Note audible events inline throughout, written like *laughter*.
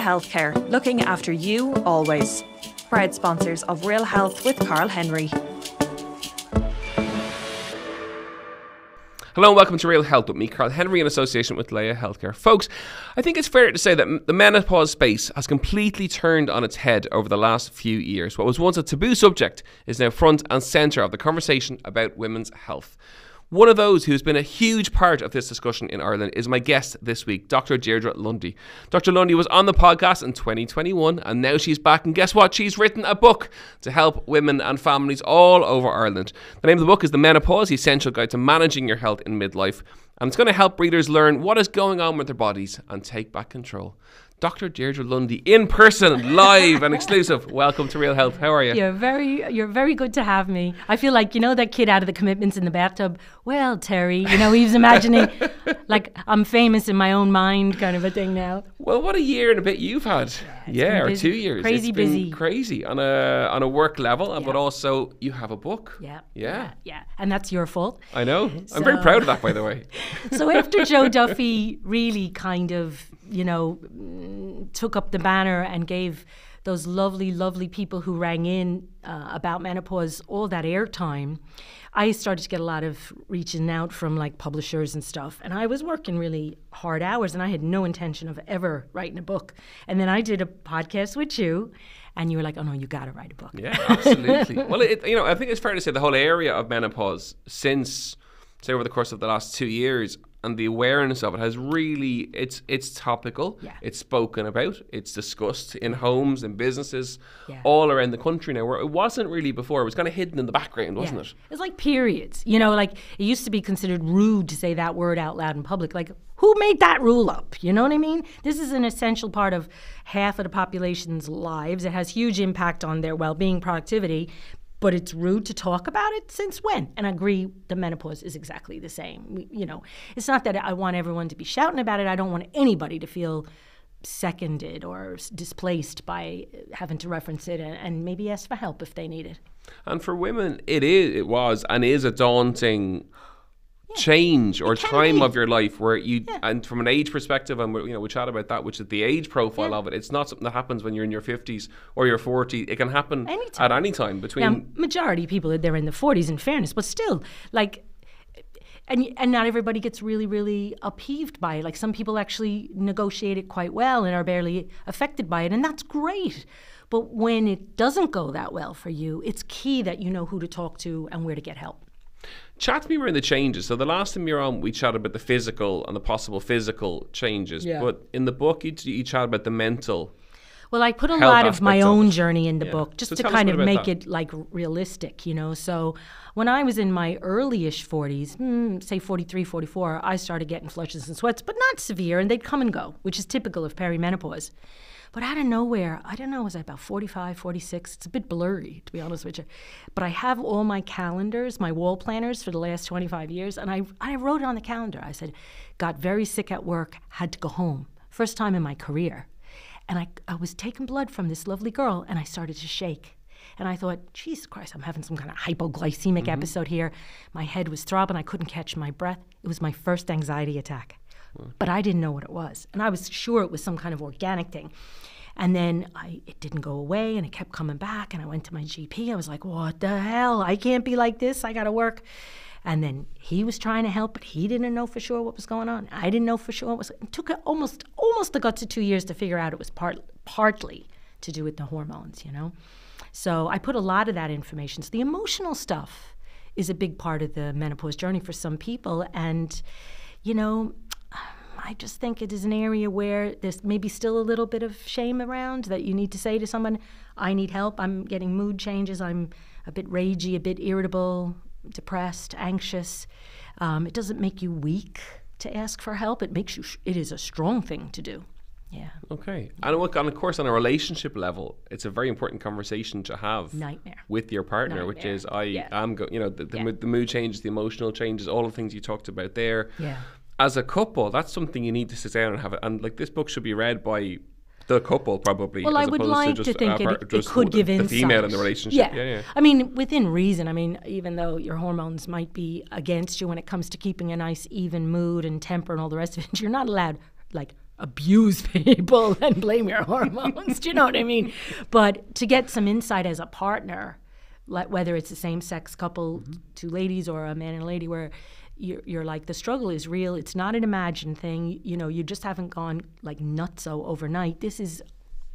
Healthcare, looking after you always. Proud sponsors of Real Health with Karl Henry. Hello and welcome to Real Health with me, Karl Henry, in association with Laya Healthcare. Folks, I think it's fair to say that the menopause space has completely turned on its head over the last few years. What was once a taboo subject is now front and centre of the conversation about women's health. One of those who's been a huge part of this discussion in Ireland is my guest this week, Dr. Deirdre Lundy. Dr. Lundy was on the podcast in 2021 and now she's back. And guess what? She's written a book to help women and families all over Ireland. The name of the book is The Menopause Essential Guide to Managing Your Health in Midlife. And it's going to help readers learn what is going on with their bodies and take back control. Dr. Deirdre Lundy in person, live and exclusive. Welcome to Real Health. How are you? You're very, you're very good to have me. I feel like you know that kid out of the commitments in the bathtub. Well, Terry, you know he's imagining *laughs* like I'm famous in my own mind, kind of a thing now. Well, what a year and a bit you've had. Yeah, or busy. two years. Crazy It's been busy. Crazy on a on a work level, uh, but also you have a book. Yeah, Yeah. yeah, and that's your fault. I know. I'm very proud of that, by the way. *laughs* so after Joe Duffy really kind of, you know, took up the banner and gave those lovely, lovely people who rang in uh, about menopause all that airtime, I started to get a lot of reaching out from like publishers and stuff. And I was working really hard hours and I had no intention of ever writing a book. And then I did a podcast with you and you were like, oh no, you got to write a book. Yeah, absolutely. *laughs* well, it, you know, I think it's fair to say the whole area of menopause since, say, over the course of the last two years, and the awareness of it has really it's it's topical. Yeah. It's spoken about. It's discussed in homes and businesses Yeah. all around the country now. Where it wasn't really before. It was kind of hidden in the background, wasn't Yeah. it? It's like periods. You know, like it used to be considered rude to say that word out loud in public. Like, who made that rule up? You know what I mean? This is an essential part of half of the population's lives. It has huge impact on their well being, productivity. But it's rude to talk about it since when? And I agree, the menopause is exactly the same. We, you know, it's not that I want everyone to be shouting about it. I don't want anybody to feel seconded or displaced by having to reference it and, and maybe ask for help if they need it. And for women, it is, it was, and is a daunting change or time be. of your life where you, and from an age perspective, and you know, we chat about that, which is the age profile of it. It's not something that happens when you're in your fifties or your 40s. It can happen Anytime. at any time between. Now, majority of people they're in the 40s, in fairness, but still, like, and and not everybody gets really really upheaved by it. Like some people actually negotiate it quite well and are barely affected by it, and that's great. But when it doesn't go that well for you, it's key that you know who to talk to and where to get help. Chat to me around the changes. So the last time you were on, we chatted about the physical and the possible physical changes. Yeah. But in the book, you, you chat about the mental. Well, I put a lot of my aspects of own journey in the Yeah. book just So to kind of make that. it like realistic, you know. So when I was in my early-ish 40s, mm, say 43, 44, I started getting flushes and sweats, but not severe, and they'd come and go, which is typical of perimenopause. But out of nowhere, I don't know, was I about 45, 46? It's a bit blurry, to be honest with you. But I have all my calendars, my wall planners for the last 25 years, and I, I wrote it on the calendar. I said, got very sick at work, had to go home. First time in my career. And I, I was taking blood from this lovely girl, and I started to shake. And I thought, Jesus Christ, I'm having some kind of hypoglycemic mm-hmm. episode here. My head was throbbing. I couldn't catch my breath. It was my first anxiety attack. But I didn't know what it was. And I was sure it was some kind of organic thing. And then I, it didn't go away and it kept coming back. And I went to my GP. I was like, what the hell? I can't be like this. I got to work. And then he was trying to help, but he didn't know for sure what was going on. I didn't know for sure what was. It took almost almost the guts of two years to figure out it was part partly to do with the hormones, you know. So I put a lot of that information. So the emotional stuff is a big part of the menopause journey for some people, and you know. I just think it is an area where there's maybe still a little bit of shame around that you need to say to someone, I need help. I'm getting mood changes. I'm a bit ragey, a bit irritable, depressed, anxious. Um, it doesn't make you weak to ask for help. It makes you, sh- it is a strong thing to do. Yeah. Okay. And look, and of course, on a relationship level, it's a very important conversation to have Nightmare. with your partner, which is I Yeah. am, go, you know, the, the, Yeah. mood, the mood changes, the emotional changes, all the things you talked about there. Yeah. As a couple, that's something you need to sit down and have. it. And like this book should be read by the couple probably. Well, I would like to, to, think it, it just could the, give the insight. female in the relationship. Yeah. yeah, yeah. I mean, within reason. I mean, even though your hormones might be against you when it comes to keeping a nice, even mood and temper and all the rest of it, *laughs* you're not allowed like abuse *laughs* people and blame your hormones. *laughs* Do you know what I mean? But to get some insight as a partner, like whether it's a same sex couple, mm-hmm. two ladies, or a man and a lady, where you're, you're like the struggle is real. It's not an imagined thing. You know, you just haven't gone like nutso overnight. This is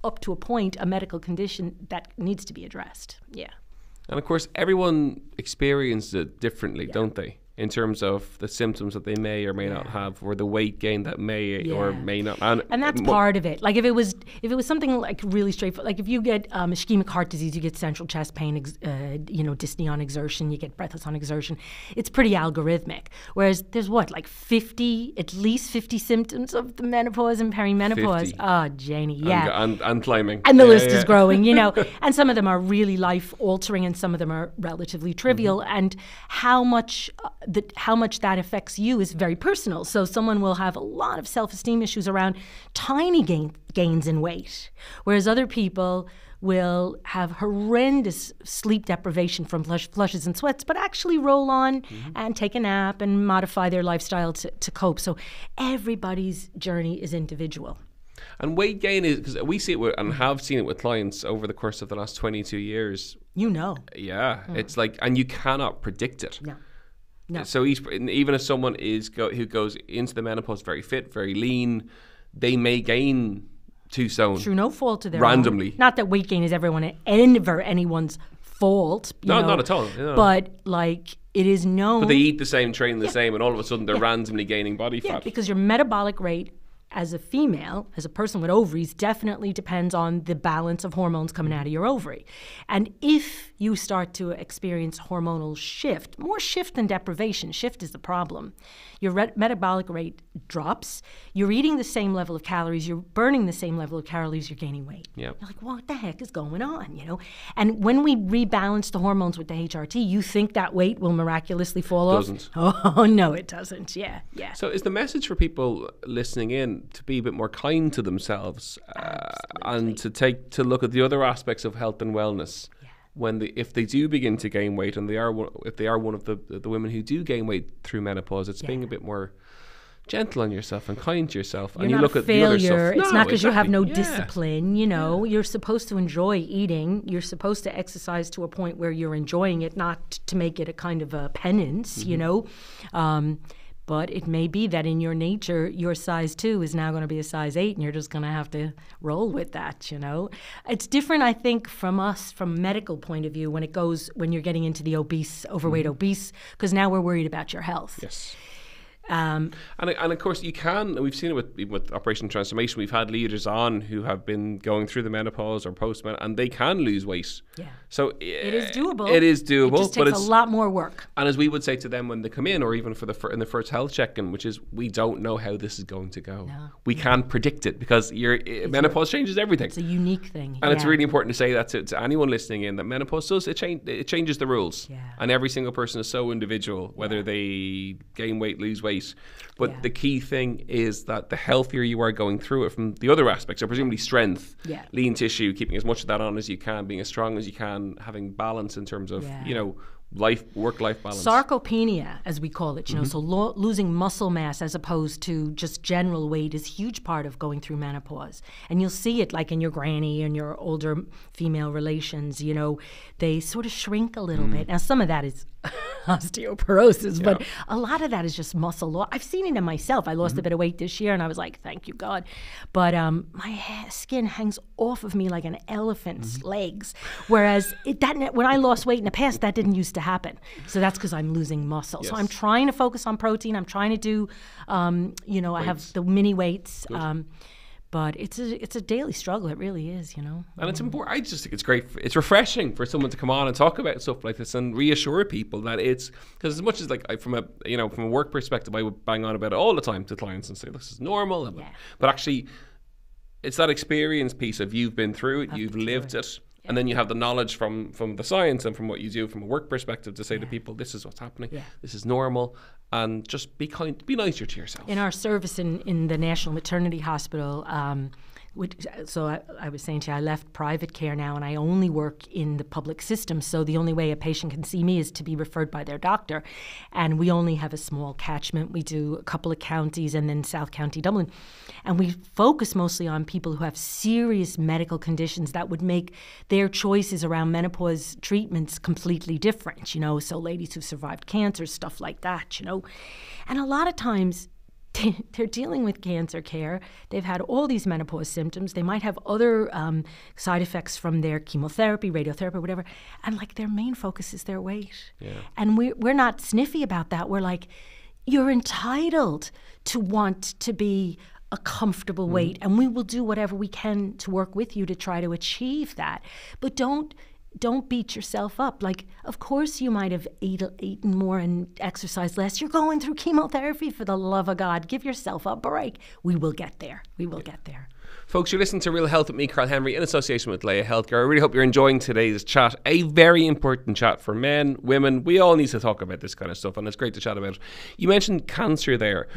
up to a point a medical condition that needs to be addressed. Yeah. And of course, everyone experiences it differently, don't they? In terms of the symptoms that they may or may not have, or the weight gain that may or may not. And, and that's part of it. Like if it was if it was something like really straightforward, like if you get um, ischemic heart disease, you get central chest pain, ex- uh, you know, dyspnea on exertion, you get breathless on exertion. It's pretty algorithmic. Whereas there's what like 50, at least 50 symptoms of the menopause and perimenopause. 50. Oh, Janie, yeah. and, and climbing. and the Yeah, list yeah. is growing, you know. *laughs* and some of them are really life altering, and some of them are relatively trivial. Mm-hmm. And how much uh, the, how much that affects you is very personal. So someone will have a lot of self esteem issues around tiny gain, gains in weight, whereas other people will have horrendous sleep deprivation from flush, flushes and sweats, but actually roll on Mm-hmm. and take a nap and modify their lifestyle to, to cope. So everybody's journey is individual. And weight gain is because we see it with, and have seen it with clients over the course of the last 22 years. You know. Yeah, it's like, and you cannot predict it. No. No. So each, even if someone is go, who goes into the menopause very fit, very lean, they may gain two stone. through no fault of their Randomly. Own. Not that weight gain is everyone ever anyone's fault. you No, know, not at all, no. But like it is known. But they eat the same, train the same, and all of a sudden they're randomly gaining body yeah, fat. because your metabolic rate as a female, as a person with ovaries, definitely depends on the balance of hormones coming out of your ovary. And if you start to experience hormonal shift, more shift than deprivation, shift is the problem. Your re- metabolic rate drops. You're eating the same level of calories. You're burning the same level of calories. You're gaining weight. Yep. You're like, what the heck is going on? You know. And when we rebalance the hormones with the HRT, you think that weight will miraculously fall Doesn't. off? *laughs* Oh no, it doesn't. Yeah, yeah. So, is the message for people listening in to be a bit more kind to themselves uh, and to take to look at the other aspects of health and wellness when they, if they do begin to gain weight and they are one, if they are one of the the women who do gain weight through menopause, it's being a bit more gentle on yourself and kind to yourself. You're and you look at the other stuff. It's not because you have no. Yeah. discipline. You know, you're supposed to enjoy eating. You're supposed to exercise to a point where you're enjoying it, not to make it a kind of a penance. You Mm-hmm. know. Um, but it may be that in your nature, your size two is now going to be a size eight, and you're just going to have to roll with that. You know, it's different, I think, from us from a medical point of view when it goes when you're getting into the obese, overweight, mm-hmm. obese, because now we're worried about your health. Yes. Um, And, and of course, you can. We've seen it with with Operation Transformation. We've had leaders on who have been going through the menopause or post and they can lose weight. Yeah. So it is doable. It is doable, It just but it's a lot more work. And as we would say to them when they come in, or even for the in the first health check-in, which is we don't know how this is going to go. We can't predict it because your uh, menopause changes everything. It's a unique thing. and it's really important to say that to, to anyone listening in that menopause does it, change, it changes the rules. Yeah. And every single person is so individual, whether they gain weight, lose weight. But Yeah. the key thing is that the healthier you are going through it from the other aspects, so presumably strength, Yeah. lean tissue, keeping as much of that on as you can, being as strong as you can, having balance in terms of Yeah. you know life work-life balance. Sarcopenia, as we call it, you Mm-hmm. know, so lo- losing muscle mass as opposed to just general weight is a huge part of going through menopause. And you'll see it like in your granny and your older female relations, you know, they sort of shrink a little Mm. bit. Now, some of that is *laughs* osteoporosis, but a lot of that is just muscle loss. I've seen it in myself. I Mm-hmm. lost a bit of weight this year and I was like, thank you, God. But um, my ha- skin hangs off of me like an elephant's Mm-hmm. legs. Whereas it, that, when I lost weight in the past, that didn't used to happen. So that's because I'm losing muscle. So I'm trying to focus on protein. I'm trying to do, um, you know, I have the mini weights. Um, but it's a it's a daily struggle. It really is, you know. And it's important. I just think it's great. It's refreshing for someone to come on and talk about stuff like this and reassure people that it's because as much as like I, from a you know from a work perspective, I would bang on about it all the time to clients and say this is normal. and- Yeah. But actually, it's that experience piece of you've been through it, you've lived it, and then you have the knowledge from from the science and from what you do from a work perspective to say to people, this is what's happening, Yeah. this is normal, and just be kind, be nicer to yourself. in our service in, in the National Maternity Hospital, um, which, so I, I, was saying to you, I left private care now and I only work in the public system. So the only way a patient can see me is to be referred by their doctor. And we only have a small catchment. We do a couple of counties and then South County Dublin. And we focus mostly on people who have serious medical conditions that would make their choices around menopause treatments completely different, you know. So ladies who've survived cancer, stuff like that, you know. And a lot of times, *laughs* they're dealing with cancer care. They've had all these menopause symptoms. They might have other um, side effects from their chemotherapy, radiotherapy, whatever. And like their main focus is their weight. Yeah. And we're, we're not sniffy about that. We're like, you're entitled to want to be a comfortable mm. weight, and we will do whatever we can to work with you to try to achieve that. But don't don't beat yourself up. Like, of course, you might have ate, eaten more and exercised less. You're going through chemotherapy for the love of God. Give yourself a break. We will get there. We will get there. Folks, you're listening to Real Health with me, Karl Henry, in association with Laya Healthcare. I really hope you're enjoying today's chat. A very important chat for men, women. We all need to talk about this kind of stuff, and it's great to chat about. It. You mentioned cancer there.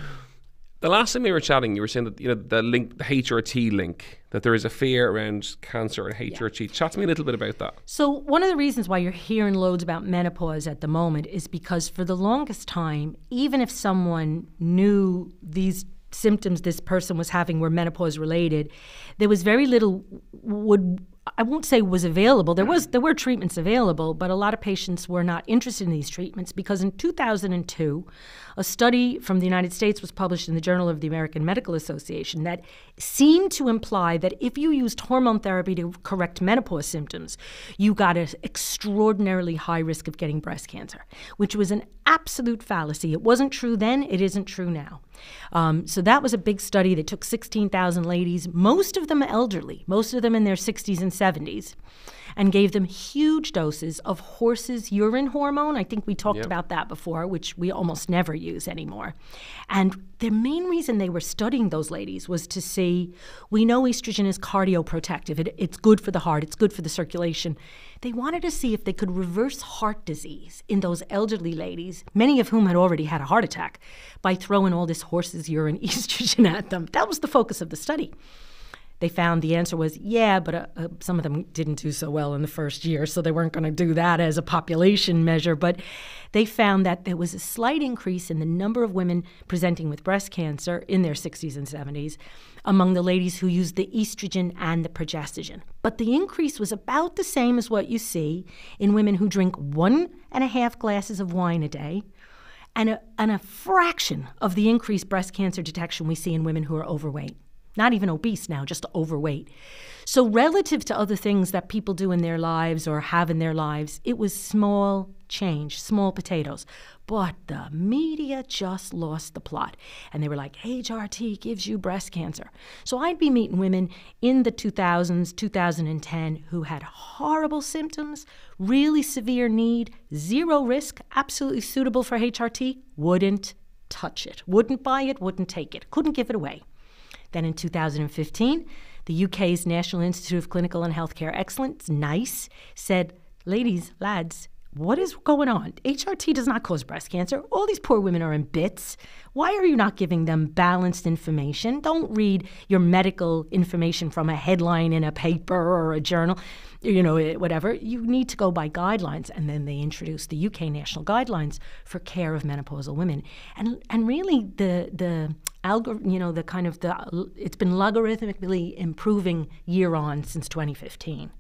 The last time we were chatting, you were saying that you know the link, the HRT link, that there is a fear around cancer and HRT. Yeah. Chat to me a little bit about that. So one of the reasons why you're hearing loads about menopause at the moment is because for the longest time, even if someone knew these symptoms this person was having were menopause related, there was very little would I won't say was available. There mm. was there were treatments available, but a lot of patients were not interested in these treatments because in 2002, a study from the United States was published in the Journal of the American Medical Association that seemed to imply that if you used hormone therapy to correct menopause symptoms, you got an extraordinarily high risk of getting breast cancer, which was an absolute fallacy. It wasn't true then, it isn't true now. Um, so that was a big study that took 16,000 ladies, most of them elderly, most of them in their 60s and 70s and gave them huge doses of horse's urine hormone. I think we talked yep. about that before, which we almost never use anymore. And the main reason they were studying those ladies was to see we know estrogen is cardioprotective, it, it's good for the heart, it's good for the circulation. They wanted to see if they could reverse heart disease in those elderly ladies, many of whom had already had a heart attack, by throwing all this horse's urine *laughs* estrogen at them. That was the focus of the study they found the answer was yeah, but uh, uh, some of them didn't do so well in the first year, so they weren't going to do that as a population measure. But they found that there was a slight increase in the number of women presenting with breast cancer in their 60s and 70s among the ladies who used the estrogen and the progestogen. But the increase was about the same as what you see in women who drink one and a half glasses of wine a day. And a, and a fraction of the increased breast cancer detection we see in women who are overweight not even obese now, just overweight. So, relative to other things that people do in their lives or have in their lives, it was small change, small potatoes. But the media just lost the plot. And they were like, HRT gives you breast cancer. So I'd be meeting women in the 2000s, 2010, who had horrible symptoms, really severe need, zero risk, absolutely suitable for HRT, wouldn't touch it, wouldn't buy it, wouldn't take it, couldn't give it away. Then in 2015, the UK's National Institute of Clinical and Healthcare Excellence, NICE, said, ladies, lads, what is going on? HRT does not cause breast cancer. All these poor women are in bits. Why are you not giving them balanced information? Don't read your medical information from a headline in a paper or a journal, you know, eh, whatever. You need to go by guidelines. And then they introduced the UK national guidelines for care of menopausal women. And and really the the algorithm, you know, the kind of the it's been logarithmically improving year on since 2015.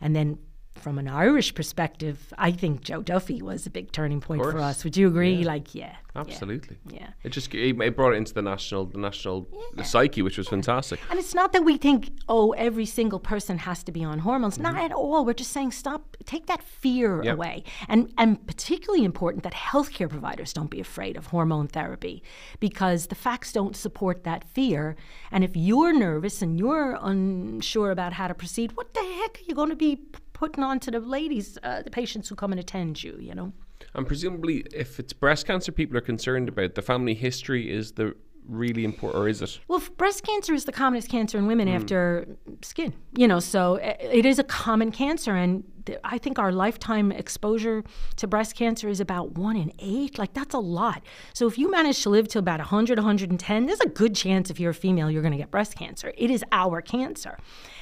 And then from an Irish perspective, I think Joe Duffy was a big turning point for us. Would you agree? Yeah. Like, yeah, absolutely. Yeah, yeah. it just it brought it into the national the national yeah. psyche, which was fantastic. And it's not that we think, oh, every single person has to be on hormones. Mm-hmm. Not at all. We're just saying, stop, take that fear yep. away, and and particularly important that healthcare providers don't be afraid of hormone therapy, because the facts don't support that fear. And if you're nervous and you're unsure about how to proceed, what the heck are you going to be putting on to the ladies, uh, the patients who come and attend you, you know. And presumably, if it's breast cancer people are concerned about, the family history is the really important, or is it? Well, breast cancer is the commonest cancer in women mm. after skin, you know, so uh, it is a common cancer. And I think our lifetime exposure to breast cancer is about one in eight. Like, that's a lot. So, if you manage to live to about 100, 110, there's a good chance if you're a female, you're going to get breast cancer. It is our cancer.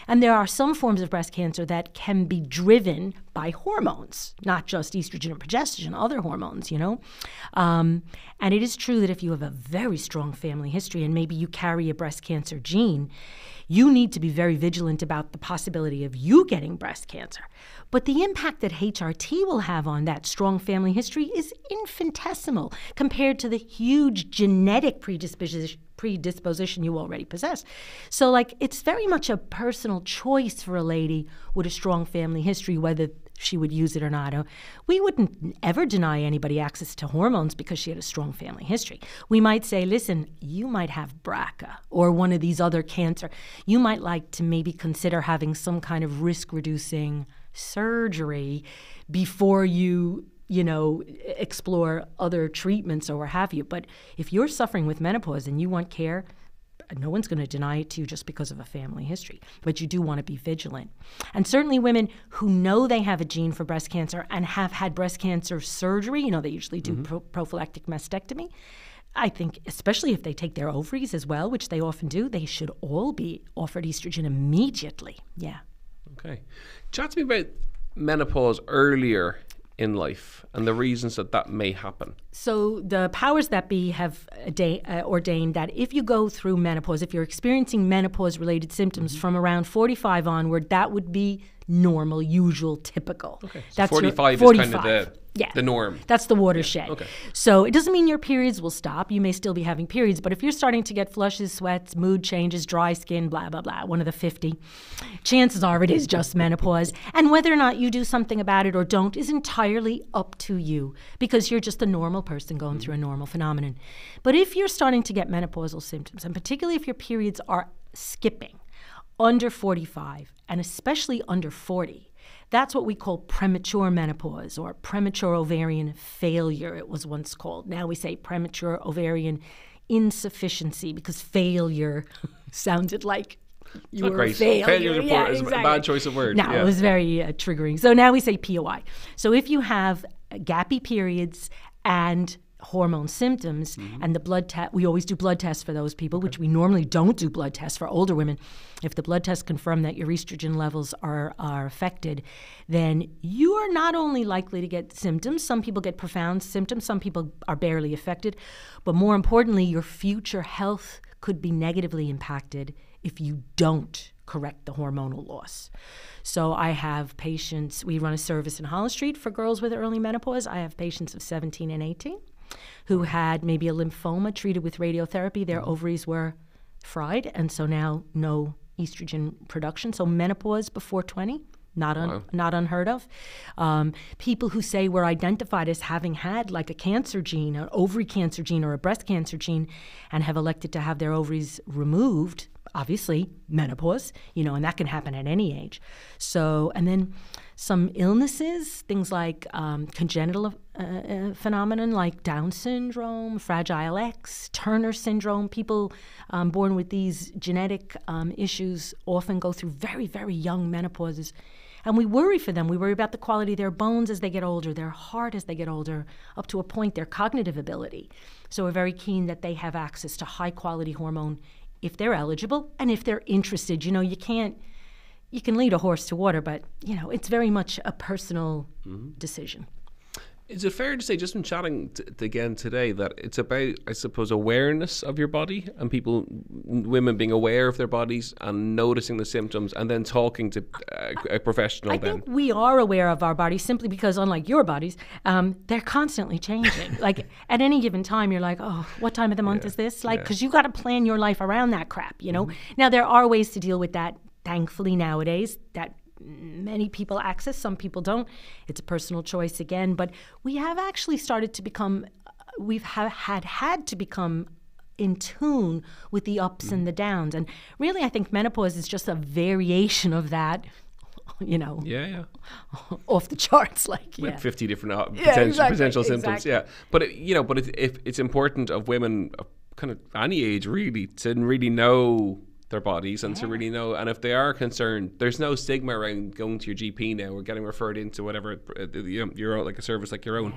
And there are some forms of breast cancer that can be driven by hormones, not just estrogen and progesterone, other hormones, you know? Um, and it is true that if you have a very strong family history and maybe you carry a breast cancer gene, you need to be very vigilant about the possibility of you getting breast cancer. But the impact that HRT will have on that strong family history is infinitesimal compared to the huge genetic predisposition predisposition you already possess. So like it's very much a personal choice for a lady with a strong family history whether she would use it or not. Uh, we wouldn't ever deny anybody access to hormones because she had a strong family history. We might say, listen, you might have BRCA or one of these other cancer. You might like to maybe consider having some kind of risk reducing surgery before you you know, explore other treatments or what have you. But if you're suffering with menopause and you want care, no one's going to deny it to you just because of a family history. But you do want to be vigilant. And certainly women who know they have a gene for breast cancer and have had breast cancer surgery, you know, they usually do mm-hmm. pro- prophylactic mastectomy. I think, especially if they take their ovaries as well, which they often do, they should all be offered estrogen immediately. Yeah. Okay. Chat to me about menopause earlier in life and the reasons that that may happen. So, the powers that be have uh, ordained that if you go through menopause, if you're experiencing menopause related symptoms mm-hmm. from around 45 onward, that would be normal, usual, typical. Okay. So That's 45, 45 is kind of the yeah. The norm. That's the watershed. Yeah. Okay. So it doesn't mean your periods will stop. You may still be having periods, but if you're starting to get flushes, sweats, mood changes, dry skin, blah, blah, blah, one of the 50, chances are it is just menopause. And whether or not you do something about it or don't is entirely up to you because you're just a normal person going mm-hmm. through a normal phenomenon. But if you're starting to get menopausal symptoms, and particularly if your periods are skipping under 45 and especially under 40, that's what we call premature menopause or premature ovarian failure, it was once called. Now we say premature ovarian insufficiency because failure *laughs* sounded like you were great. a failure. Failure yeah, is exactly. a bad choice of word. No, yeah. it was very uh, triggering. So now we say POI. So if you have gappy periods and hormone symptoms mm-hmm. and the blood test we always do blood tests for those people okay. which we normally don't do blood tests for older women if the blood tests confirm that your estrogen levels are are affected then you are not only likely to get symptoms some people get profound symptoms some people are barely affected but more importantly your future health could be negatively impacted if you don't correct the hormonal loss. So I have patients, we run a service in Holles Street for girls with early menopause. I have patients of 17 and 18 who had maybe a lymphoma treated with radiotherapy. Their ovaries were fried, and so now no estrogen production. So menopause before 20. Not un- wow. not unheard of. Um, people who say we're identified as having had like a cancer gene, an ovary cancer gene, or a breast cancer gene, and have elected to have their ovaries removed obviously menopause, you know, and that can happen at any age. So, and then some illnesses, things like um, congenital uh, uh, phenomenon like Down syndrome, Fragile X, Turner syndrome. People um, born with these genetic um, issues often go through very, very young menopauses. And we worry for them. We worry about the quality of their bones as they get older, their heart as they get older, up to a point, their cognitive ability. So we're very keen that they have access to high quality hormone if they're eligible and if they're interested. You know, you can't you can lead a horse to water, but you know, it's very much a personal mm-hmm. decision. Is it fair to say, just from chatting t- again today, that it's about, I suppose, awareness of your body and people, women being aware of their bodies and noticing the symptoms and then talking to a, a professional? I then? think we are aware of our bodies simply because, unlike your bodies, um, they're constantly changing. *laughs* like at any given time, you're like, oh, what time of the month yeah. is this? Like, because yeah. you got to plan your life around that crap, you know? Mm-hmm. Now, there are ways to deal with that, thankfully, nowadays, that many people access, some people don't. It's a personal choice again, but we have actually started to become, we've ha- had had to become in tune with the ups and the downs. And really, I think menopause is just a variation of that. *laughs* You know, yeah, yeah, *laughs* off the charts, like with yeah. fifty different uh, potential, yeah, exactly, potential symptoms. Exactly. Yeah, but it, you know, but it, if it's important of women, of kind of any age, really, to really know their bodies and to really know. And if they are concerned, there's no stigma around going to your GP now or getting referred into whatever uh, you know, your own, like a service like your own.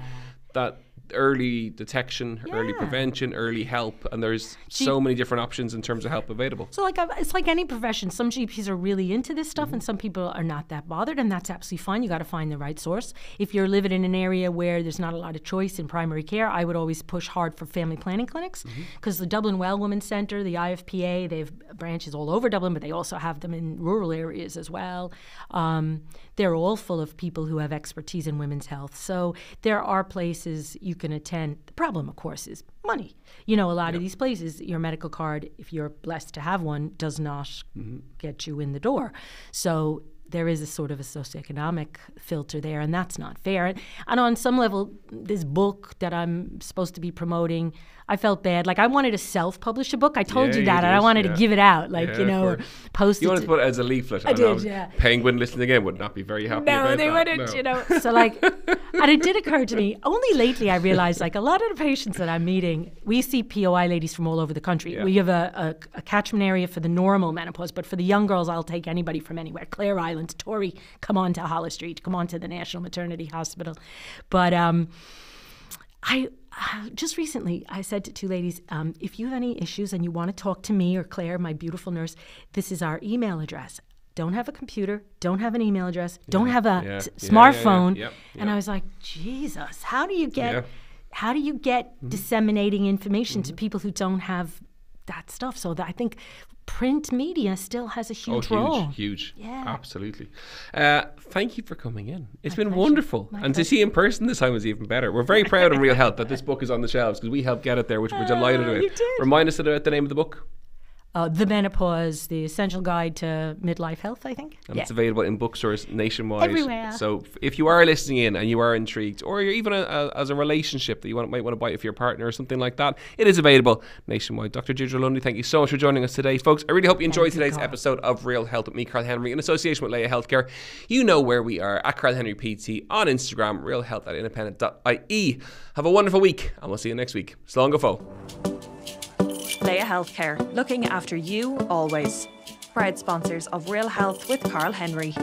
That early detection, early prevention, early help, and there's so many different options in terms of help available. So like it's like any profession. Some GPs are really into this stuff, Mm-hmm. and some people are not that bothered, and that's absolutely fine. You got to find the right source. If you're living in an area where there's not a lot of choice in primary care, I would always push hard for family planning clinics Mm-hmm. because the Dublin Well Women's Centre, the IFPA, they have branches all over Dublin, but they also have them in rural areas as well. Um, they're all full of people who have expertise in women's health. So there are places you can attend. The problem, of course, is money. You know, a lot of these places, your medical card, if you're blessed to have one, does not mm-hmm. get you in the door. So there is a sort of a socioeconomic filter there, and that's not fair. And, and on some level, this book that I'm supposed to be promoting, I felt bad. Like I wanted to self-publish a book. I told Yeah, you you that, and I wanted yeah. to give it out, like Yeah, you know, post You wanted to put it as a leaflet. I did, yeah. Penguin listening again would not be very happy No, they that. wouldn't, no. you know. So like, *laughs* and it did occur to me only lately. I realized like a lot of the patients that I'm meeting, we see POI ladies from all over the country. We have a, a, a catchment area for the normal menopause, but for the young girls, I'll take anybody from anywhere. Clare Island, Tory, come on to Holles Street, come on to the National Maternity Hospital. But um, I uh, just recently I said to two ladies, um, if you have any issues and you want to talk to me or Claire, my beautiful nurse, this is our email address. Don't have a computer, don't have an email address, don't have a yeah, t- yeah, yeah, yeah, smartphone. yep, And. I was like, Jesus, how do you get Yeah. how do you get Mm-hmm. disseminating information to people who don't have that stuff? So that I think print media still has a huge, Oh, huge huge, role. huge. Yeah. Absolutely. Uh, thank you for coming in. It's My been pleasure. wonderful. My and to see you in person this time is even better. We're very proud of Real Health that this book is on the shelves because we helped get it there, which we're delighted Ah, with. you did. Remind us about the name of the book. Uh, the menopause, the essential guide to midlife health. I think. And yeah. it's available in bookstores nationwide. Everywhere. So if you are listening in and you are intrigued, or you're even a, a, as a relationship that you want, might want to buy it for your partner or something like that, it is available nationwide. Dr. Deirdre Lundy, thank you so much for joining us today, folks. I really hope you enjoyed today's episode of Real Health with me, Karl Henry, in association with Laya Healthcare. You know where we are at Karl Henry PT on Instagram, realhealth at independent.ie. Have a wonderful week, and we'll see you next week. Slán go fó. Laya Healthcare, looking after you always. Proud sponsors of Real Health with Karl Henry.